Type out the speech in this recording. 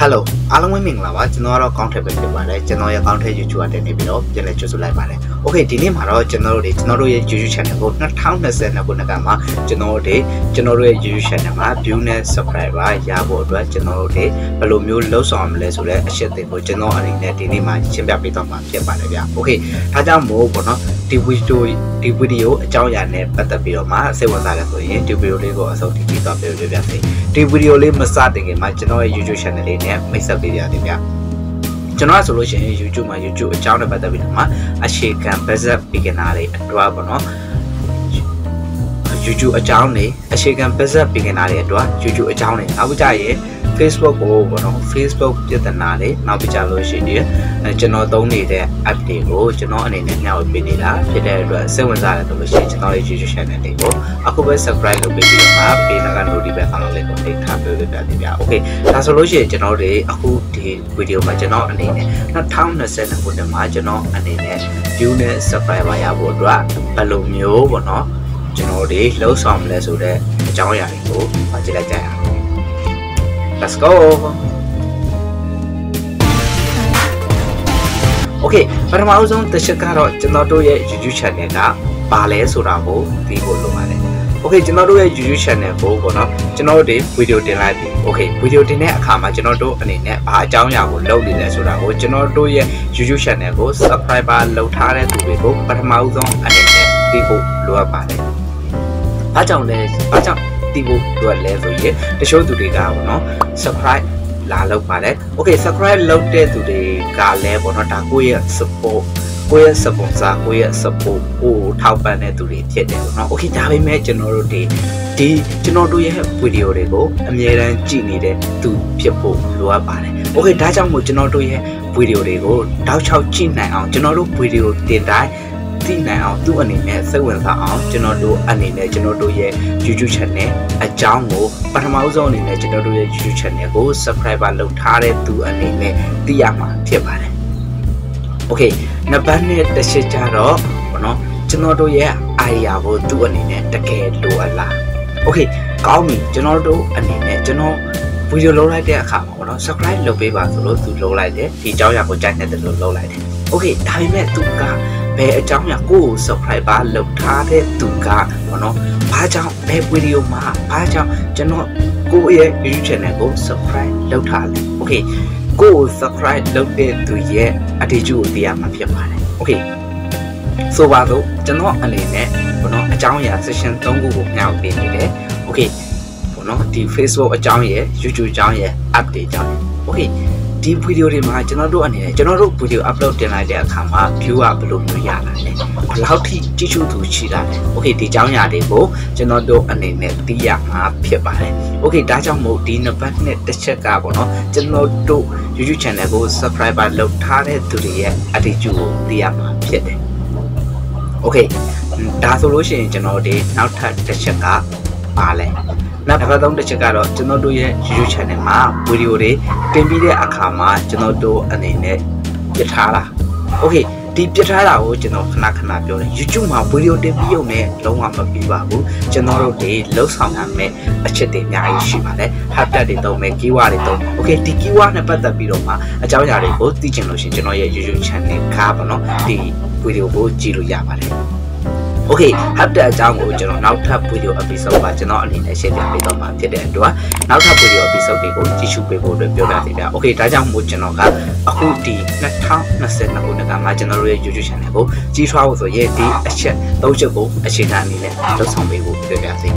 ဟယ်လိုအားလုံးပဲမင်္ဂလာပါကျွန်တော်ကတော့ content ပဲဖြစ်ပါတယ်ကျွန်တော်ရဲ့ content YouTube အတက်နေပြီးတော့ပြန်လည်ကြိုဆိုလိုက်ပါတယ် Okay ဒီနေ့မှာတော့ကျွန်တော်တို့တွေကျွန်တော်တို့ရဲ့ YouTube channel ကို2020ခုနှစ်ကမှာကျွန်တော်တို့တွေကျွန်တော်တို့ရဲ့ YouTube channel မှာ view နဲ့ subscriber ရဖို့အတွက်ကျွန်တော်တို့တွေဘယ်လိုမျိုးလှုပ်ဆောင်ရမလဲဆိုတဲ့အချက်တွေကိုကျွန်တော်အနေနဲ့ဒီနေ့မှာရှင်းပြပေးတော့မှာဖြစ်ပါတယ်ဗျာ Okay ဒါကြောင့်မို့ပေါ့နော် ဒီ video ဒီ video အကြောင်းအရာနဲ့ပတ်သက်ပြီးတော့မှစိတ်ဝင်စားတယ်ဆိုရင်ဒီ video လေးကိုအဆုံးထိကြည့်တော့ပြပြပြစေဒီ video လေးမစတင်ခင်မှာကျွန်တော်ရဲ့ YouTube channel လေးနဲ့မိတ်ဆက်ပေးရသေးဗျာကျွန်တော်ကဆိုလို့ရှိရင် YouTube မှာ YouTube အကြောင်းနဲ့ပတ်သက်ပြီးတော့မှအခြေခံ basic beginner တွေအတွက်ပေါ့နော် YouTube အကြောင်းတွေအခြေခံ basic beginner တွေအတွက် YouTube အကြောင်းတွေနောက်ကြရင် Facebook ကိုပေါ့နော် Facebook ပြဿနာတွေနောက်ပြကြလို့ရှိရင်ကျွန်တော်သုံးနေတဲ့ app တွေကိုကျွန်တော်အနေနဲ့ညှောက်ပေးနေတာဖြစ်တဲ့အတွက်စိတ်ဝင်စားတယ်ဆိုလို့ရှိရင်ကျွန်တော်ရဲ့ YouTube channel လေးကိုအခုပဲ subscribe လုပ်ပေးပြီးတော့မှပေးနာက notification လေးကိုတိတ်ထားပေးလို့ပြတယ်ဗျာ Okay ဒါဆိုလို့ရှိရင်ကျွန်တော်တွေအခုဒီ video မှာကျွန်တော်အနေနဲ့2020ခုနှစ်မှာကျွန်တော်အနေနဲ့ view နဲ့ subscriber ရဖို့အတွက်ဘယ်လိုမျိုးပေါ့နော်ကျွန်တော်တွေလှုပ်ဆောင်မလဲဆိုတဲ့အကြောင်းအရာတွေကိုကြည့်လိုက်ကြရအောင် Let's go Okay ပထမအဆုံးတစ်ချက်ကတော့ကျွန်တော်တို့ရဲ့ YouTube channel ကဘာလဲဆိုတာကိုသိဖို့လိုပါတယ် Okay ကျွန်တော်တို့ရဲ့ YouTube channel ကိုပေါ့နော်ကျွန်တော်တို့ဒီ video တင်လိုက်ပြီ Okay video တင်တဲ့အခါမှာကျွန်တော်တို့အနေနဲ့ဘာအကြောင်းအရာကိုလုပ်နေလဲဆိုတာကိုကျွန်တော်တို့ရဲ့ YouTube channel ကို subscriber လုပ်ထားတဲ့သူတွေကိုပထမအဆုံးအနေနဲ့သိဖို့လိုအပ်ပါတယ်။ဘာကြောင့်လဲ။ဘာကြောင့် သိဖို့လိုအပ်လဲဆိုရင်တချို့သူတွေကပေါ့နော် subscribe လာလုပ်ပါတယ်။ Okay subscribe လုပ်တဲ့သူတွေကလည်းပေါ့နော်ဒါကိုယ့်ရဲ့ support ကိုယ့်ရဲ့ sponsor ကိုယ့်ရဲ့ support ကိုထောက်ပံ့တဲ့သူတွေဖြစ်တယ်ပေါ့နော်။ Okay ဒါပေမဲ့ကျွန်တော်တို့ဒီဒီကျွန်တော်တို့ရဲ့ video တွေကိုအမြဲတမ်းကြည့်နေတဲ့သူဖြစ်ဖို့လိုအပ်ပါတယ်။ Okay ဒါကြောင့်မို့ကျွန်တော်တို့ရဲ့ video တွေကိုတောက်ချောက်ကြည့်နိုင်အောင်ကျွန်တော်တို့ video တင်တိုင်း သိနိုင်အောင်သူ့အနေနဲ့စိတ်ဝင်စားအောင်ကျွန်တော်တို့အနေနဲ့ကျွန်တော်တို့ရဲ့ YouTube channel အကြောင်းကိုပထမဆုံးအနေနဲ့ကျွန်တော်တို့ရဲ့ YouTube channel ကို subscriber လုပ်ထားတဲ့သူအနေနဲ့သိရမှာဖြစ်ပါတယ်။ Okay နံပါတ်1တစ်ချက်ကြတော့ဘောနော်ကျွန်တော်တို့ရဲ့ idea ကိုသူ့အနေနဲ့တကယ်လိုအပ်လား Okay ကောင်းပြီကျွန်တော်တို့အနေနဲ့ကျွန်တော်ဗီဒီယိုလုပ်လိုက်တဲ့အခါမှာပေါ့နော် subscribe လုပ်ပေးပါဆိုလို့သူလုပ်လိုက်တယ်ဒီအကြောင်းအရာကိုကြိုက်တဲ့လို့လုပ်လိုက်တယ် Okay ဒါပေမဲ့သူက ဘယ်အကြောင်းအရာကို subscriber လုပ်ထားတဲ့သူကပေါ့နော်ဘာကြောင့်ဘယ်ဗီဒီယိုမှာဘာကြောင့်ကျွန်တော်ကိုယ့်ရဲ့ YouTube channel ကို subscribe လုပ်ထားတယ် Okay ကိုယ့်ကို subscribe လုပ်တဲ့သူရဲ့အတေကျူကိုသိရမှာဖြစ်ပါတယ် Okay ဆိုပါတော့ကျွန်တော်အနေနဲ့ဘောနော်အကြောင်းအရာ session 3ခုကိုမျှဝေပေးနေတယ် Okay ဘောနော်ဒီ Facebook အကြောင်းရယ် YouTube အကြောင်းရယ် update အကြောင်းရယ် Okay ဒီဗီဒီယိုတွေမှာကျွန်တော်တို့အနေနဲ့ကျွန်တော်တို့ဗီဒီယို upload တင်လိုက်တဲ့အခါမှာ view ကဘယ်လိုမျိုးရလာလဲဘယ်လောက်ထိကြည့်ရှုသူရှိလာလဲ Okay ဒီအကြောင်းအရာတွေကိုကျွန်တော်တို့အနေနဲ့သိရမှာဖြစ်ပါတယ် Okay ဒါကြောင့်မို့ဒီနံပါတ်နဲ့တစ်ချက်ကပေါ့နော်ကျွန်တော်တို့ YouTube channel ကို subscriber လုပ်ထားတဲ့သူတွေရဲ့ attitude ကိုသိရမှာဖြစ်တယ် Okay ဒါဆိုလို့ရှိရင်ကျွန်တော်ဒီနောက်ထပ်တစ်ချက်က ပါလဲနောက်တစ်ခါသုံးတစ်ချက်ကတော့ကျွန်တော်တို့ရဲ့ YouTube channel မှာဗီဒီယိုတွေတင်ပြီးတဲ့အခါမှာကျွန်တော်တို့အနေနဲ့ပြထားတာ Okay ဒီပြထားတာကိုကျွန်တော်ခဏခဏပြောတယ် YouTube မှာဗီဒီယိုတင်ပြီးရုံနဲ့လုံးဝမပြီးပါဘူးကျွန်တော်တို့ဒီလှုပ်ဆောင်ရမယ်အချက်တွေအများကြီးရှိပါတယ် hashtag တွေသုံးမယ် keyword တွေသုံးမယ် okay ဒီ keyword နဲ့ပတ်သက်ပြီးတော့မှအကြောင်းအရာတွေကိုသိချင်လို့ရှိရင်ကျွန်တော်ရဲ့ YouTube channel ကပေါ့နော်ဒီဗီဒီယိုကိုကြည့်လို့ရပါတယ် Okay ဟပ်တဲ့အကြောင်းကိုကျွန်တော်နောက်ထပ်ဗီဒီယို episode မှာကျွန်တော်အနေနဲ့ရှင်းပြပေးတော့မှာဖြစ်တဲ့အတွက်နောက်ထပ်ဗီဒီယို episode တွေကိုကြည့်ရှုပေးဖို့အတွက်ပြောပြသေးတယ်။ Okay ဒါကြောင့်မို့ကျွန်တော်ကအခုဒီ2022ခုနှစ်ကမှကျွန်တော်တို့ရဲ့ YouTube channel ကိုကြီးထွားဖို့ဆိုရင်ဒီအချက်၃ချက်ကိုအခြေခံအနေနဲ့လုပ်ဆောင်ပေးဖို့ပြောပြသေး